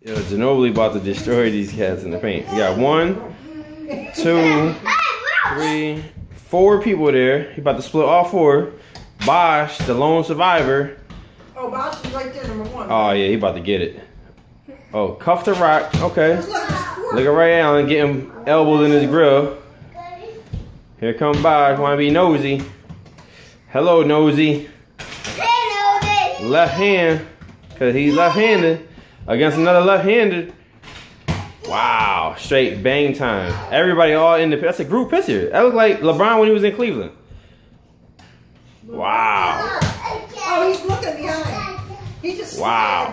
Yo, Ginobili about to destroy these cats in the paint. We got one, two, three, four people there. He about to split all four. Bosh, the lone survivor. Oh, Bosh is right there, number one. Oh yeah, he about to get it. Oh, cuff the rock. Okay. Look, there's four. Look at Ray Allen getting elbows in his grill. Here come Bosh. Want to be nosy? Hello, nosy. Left hand, cause he's left-handed against another left-handed. Wow, straight bang time. Everybody all in the. That's a group picture. That looked like LeBron when he was in Cleveland. Wow. Oh, he's looking behind. He just Wow.